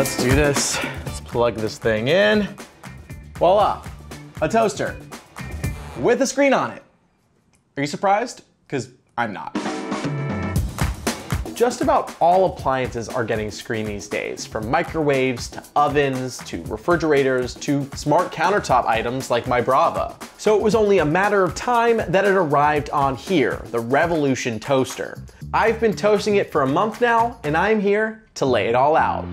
let's do this. Let's plug this thing in. Voila, a toaster with a screen on it. Are you surprised? Because I'm not. Just about all appliances are getting screen these days, from microwaves to ovens to refrigerators to smart countertop items like my Brava. So it was only a matter of time that it arrived on here, the Revolution Toaster. I've been toasting it for a month now, and I'm here to lay it all out.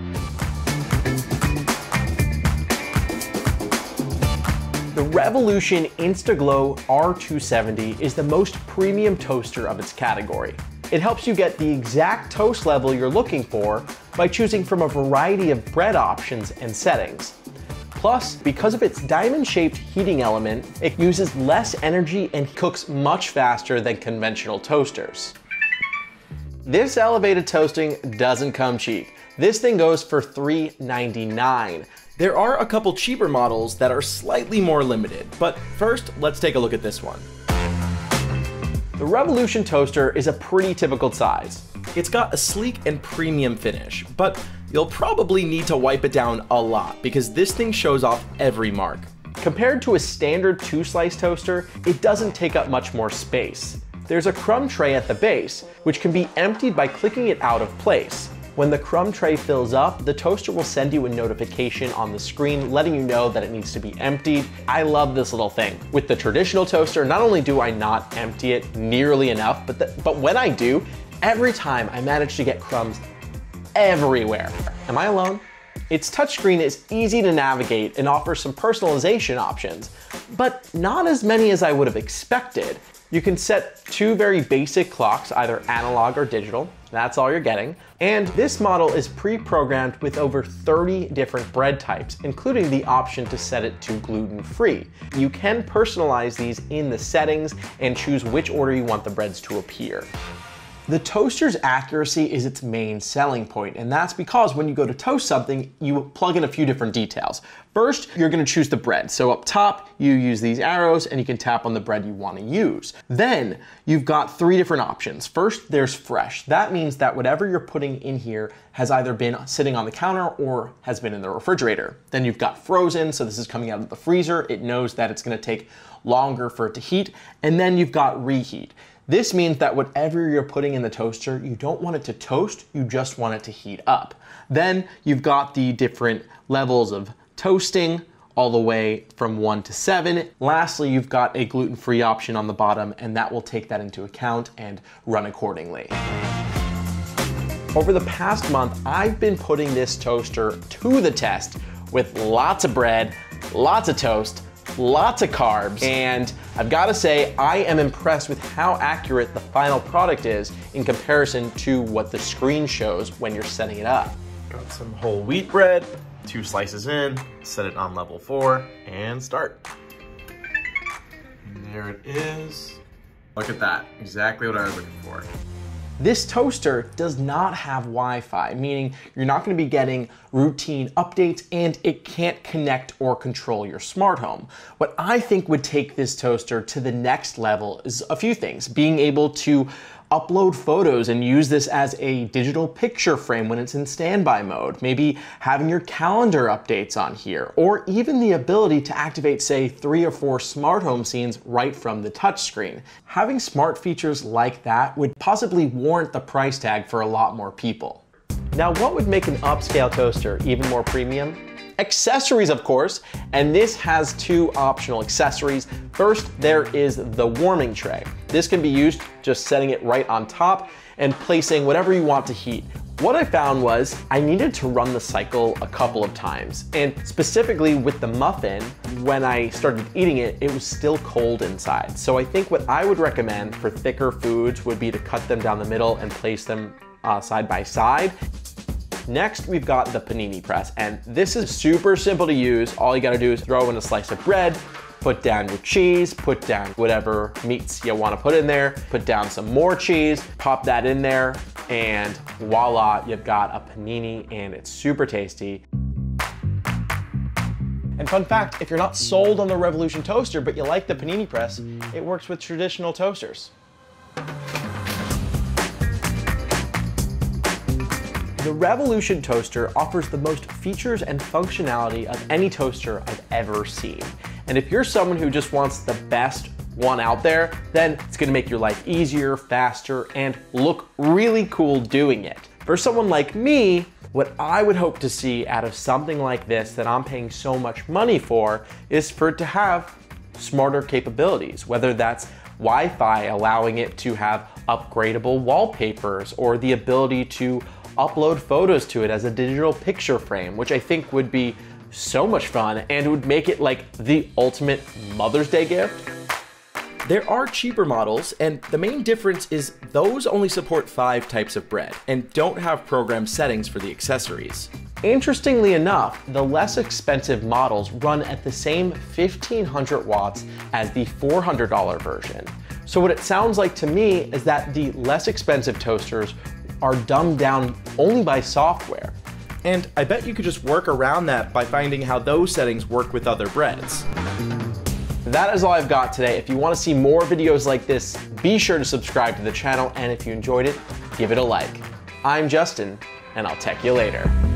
The Revolution InstaGLO R270 is the most premium toaster of its category. It helps you get the exact toast level you're looking for by choosing from a variety of bread options and settings. Plus, because of its diamond-shaped heating element, it uses less energy and cooks much faster than conventional toasters. This elevated toasting doesn't come cheap. This thing goes for $3.99. There are a couple cheaper models that are slightly more limited, but first, let's take a look at this one. The Revolution toaster is a pretty typical size. It's got a sleek and premium finish, but you'll probably need to wipe it down a lot because this thing shows off every mark. Compared to a standard two-slice toaster, it doesn't take up much more space. There's a crumb tray at the base, which can be emptied by clicking it out of place. When the crumb tray fills up, the toaster will send you a notification on the screen letting you know that it needs to be emptied. I love this little thing. With the traditional toaster, not only do I not empty it nearly enough, but, the, but when I do, every time I manage to get crumbs everywhere. Am I alone? Its touchscreen is easy to navigate and offers some personalization options, but not as many as I would have expected. You can set two very basic clocks, either analog or digital. That's all you're getting. And this model is pre-programmed with over 30 different bread types, including the option to set it to gluten-free. You can personalize these in the settings and choose which order you want the breads to appear. The toaster's accuracy is its main selling point, and that's because when you go to toast something, you plug in a few different details. First, you're gonna choose the bread. So up top, you use these arrows and you can tap on the bread you wanna use. Then, you've got three different options. First, there's fresh. That means that whatever you're putting in here has either been sitting on the counter or has been in the refrigerator. Then you've got frozen, so this is coming out of the freezer. It knows that it's gonna take longer for it to heat. And then you've got reheat. This means that whatever you're putting in the toaster, you don't want it to toast, you just want it to heat up. Then you've got the different levels of toasting, all the way from one to seven. Lastly, you've got a gluten-free option on the bottom and that will take that into account and run accordingly. Over the past month, I've been putting this toaster to the test with lots of bread, lots of toast, lots of carbs, and I've gotta say, I am impressed with how accurate the final product is in comparison to what the screen shows when you're setting it up. Got some whole wheat bread, two slices in, set it on level four, and start. And there it is. Look at that, exactly what I was looking for. This toaster does not have Wi-Fi, meaning you're not gonna be getting routine updates and it can't connect or control your smart home. What I think would take this toaster to the next level is a few things. Being able to upload photos and use this as a digital picture frame when it's in standby mode. Maybe having your calendar updates on here, or even the ability to activate, say, three or four smart home scenes right from the touchscreen. Having smart features like that would possibly warrant the price tag for a lot more people. Now, what would make an upscale toaster even more premium? accessories, of course, and this has two optional accessories. First, there is the warming tray. This can be used just setting it right on top and placing whatever you want to heat. What I found was I needed to run the cycle a couple of times, and specifically with the muffin, when I started eating it, it was still cold inside. So I think what I would recommend for thicker foods would be to cut them down the middle and place them uh, side by side. Next, we've got the panini press, and this is super simple to use. All you gotta do is throw in a slice of bread, put down your cheese, put down whatever meats you wanna put in there, put down some more cheese, pop that in there, and voila, you've got a panini and it's super tasty. And fun fact, if you're not sold on the Revolution toaster, but you like the panini press, it works with traditional toasters. The Revolution toaster offers the most features and functionality of any toaster I've ever seen. And if you're someone who just wants the best one out there, then it's gonna make your life easier, faster, and look really cool doing it. For someone like me, what I would hope to see out of something like this that I'm paying so much money for is for it to have smarter capabilities, whether that's Wi-Fi allowing it to have upgradable wallpapers or the ability to upload photos to it as a digital picture frame, which I think would be so much fun and would make it like the ultimate Mother's Day gift. There are cheaper models, and the main difference is those only support five types of bread and don't have program settings for the accessories. Interestingly enough, the less expensive models run at the same 1500 watts as the $400 version. So what it sounds like to me is that the less expensive toasters are dumbed down only by software. And I bet you could just work around that by finding how those settings work with other breads. That is all I've got today. If you want to see more videos like this, be sure to subscribe to the channel, and if you enjoyed it, give it a like. I'm Justin, and I'll tech you later.